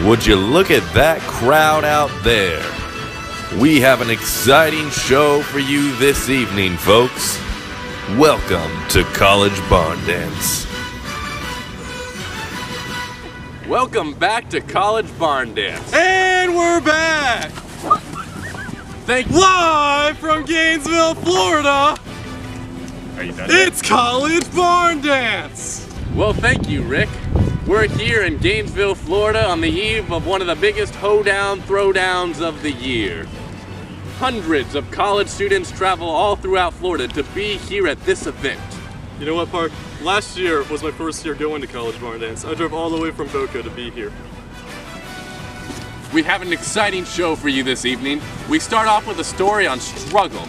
Would you look at that crowd out there? We have an exciting show for you this evening, folks. Welcome to College Barn Dance. Welcome back to College Barn Dance. And we're back! Thank you. Live from Gainesville, Florida! Are you done? It's College Barn Dance! Well, thank you, Rick. We're here in Gainesville, Florida on the eve of one of the biggest hoedown throwdowns of the year. Hundreds of college students travel all throughout Florida to be here at this event. You know what, Park? Last year was my first year going to College Barn Dance. I drove all the way from Boca to be here. We have an exciting show for you this evening. We start off with a story on struggle,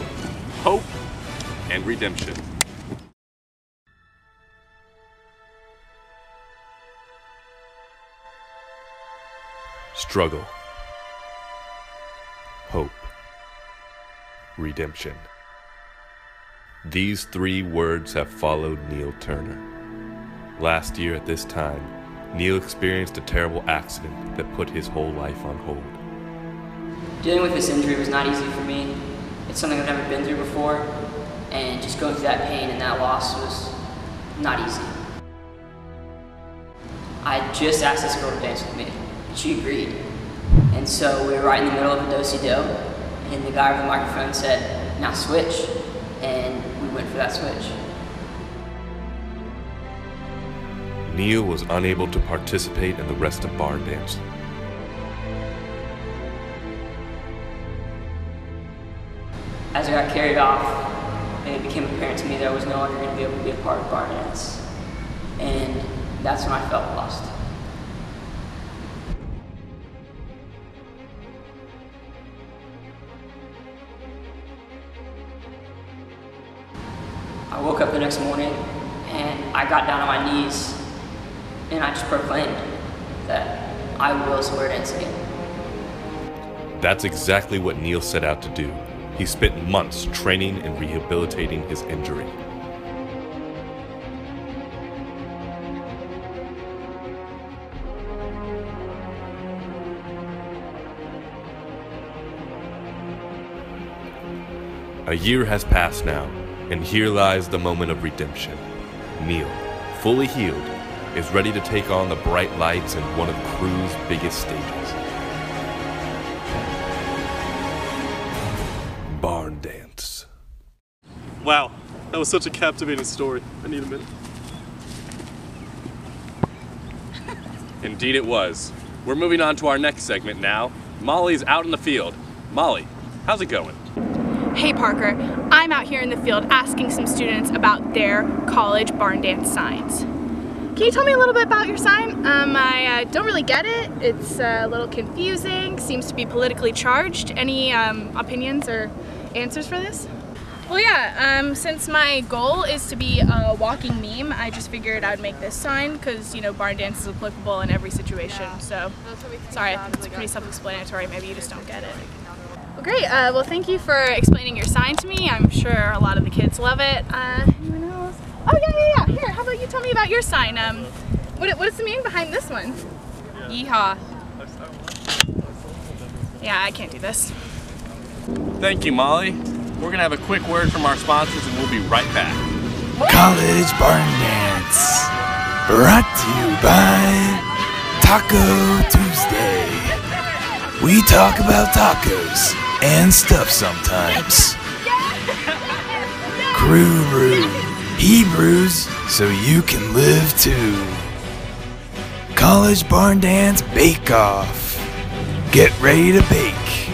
hope, and redemption. Struggle, hope, redemption. These three words have followed Neil Turner. Last year at this time, Neil experienced a terrible accident that put his whole life on hold. Dealing with this injury was not easy for me. It's something I've never been through before, and just going through that pain and that loss was not easy. I just asked this girl to dance with me, she agreed. And so we were right in the middle of a do-si-do, and the guy with the microphone said, now switch, and we went for that switch. Neil was unable to participate in the rest of Barn Dance. As I got carried off, and it became apparent to me that I was no longer going to be able to be a part of Barn dance. And that's when I felt lost. I woke up the next morning and I got down on my knees and I just proclaimed that I will square dance again. That's exactly what Neil set out to do. He spent months training and rehabilitating his injury. A year has passed now, and here lies the moment of redemption. Neil, fully healed, is ready to take on the bright lights in one of Crew's biggest stages. Barn Dance. Wow, that was such a captivating story. I need a minute. Indeed, it was. We're moving on to our next segment now. Molly's out in the field. Molly, how's it going? Hey Parker, I'm out here in the field asking some students about their college barn dance signs. Can you tell me a little bit about your sign? Um, I uh, don't really get it. It's uh, a little confusing, seems to be politically charged. Any um, opinions or answers for this? Well, yeah, um, since my goal is to be a walking meme, I just figured I'd make this sign because, you know, barn dance is applicable in every situation. So, sorry, it's pretty self-explanatory. Maybe you just don't get it. Well, great. Uh, well, thank you for explaining your sign to me. I'm sure a lot of the kids love it. Uh, anyone else? Oh, yeah, yeah, yeah. Here, how about you tell me about your sign? Um, what, what is the meaning behind this one? Yeehaw. Yeah, I can't do this. Thank you, Molly. We're gonna have a quick word from our sponsors and we'll be right back. College Barn Dance. Brought to you by Taco Tuesday. We talk about tacos and stuff sometimes. Crew Brew. He brews so you can live too. College Barn Dance Bake Off. Get ready to bake